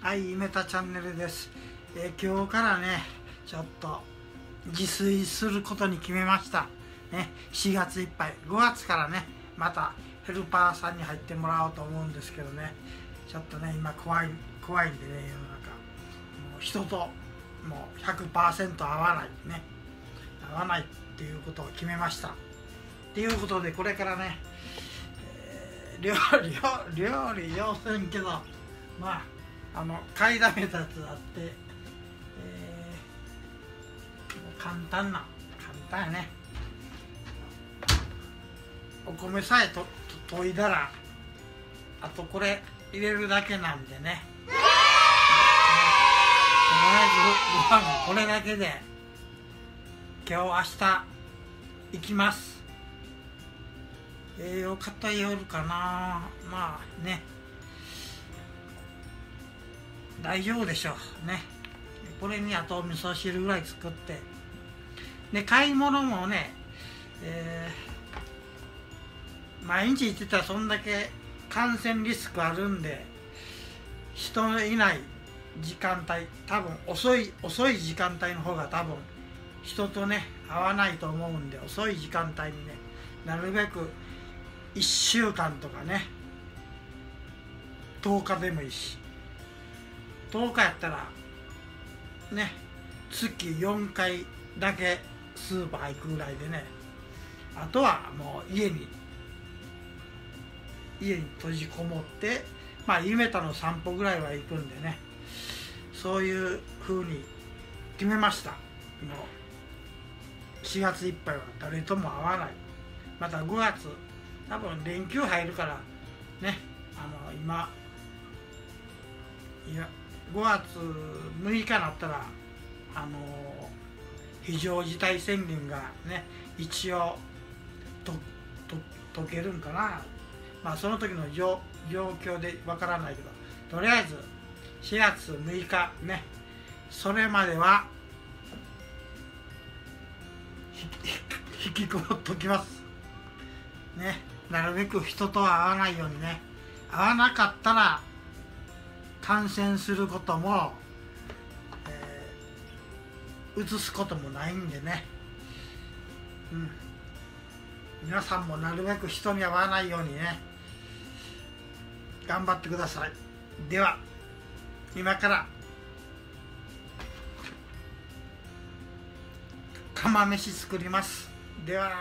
はいメタチャンネルです、えー今日からねちょっと自炊することに決めました。ね4月いっぱい5月からねまたヘルパーさんに入ってもらおうと思うんですけどね。ちょっとね今怖い怖いんでね世の中。もう人ともう100%合わない。ね。合わないっていうことを決めました。っていうことでこれからね、えー料理料料理上手んけどまああの買いだめたやつあって、えー簡単な簡単やね。お米さえとと研いだらあとこれ入れるだけなんでね。とりあえずご飯これだけで今日明日行きます。栄養偏るかな。まあね。大丈夫でしょう。ね。これにあと味噌汁ぐらい作って。で買い物もね、えー毎日行ってたらそんだけ感染リスクあるんで人のいない時間帯多分遅い遅い時間帯の方が多分人とね会わないと思うんで遅い時間帯にねなるべく1週間とかね10日でもいいし。10日やったらね月4回だけスーパー行くぐらいでね。あとはもう家に家に閉じこもってまあ夢田の散歩ぐらいは行くんでね。そういう風に決めました。もう4月いっぱいは誰とも会わない。また5月多分連休入るからねあの今いや5月6日になったらあの非常事態宣言がね一応とと解けるんかな。まあその時の状状況でわからないけどとりあえず4月6日ねそれまでは引きこもっときます。ねなるべく人とは会わないようにね会わなかったら感染することも、えー、移すこともないんでね。うん。皆さんもなるべく人に会わないようにね頑張ってください。では今から釜飯作ります。では。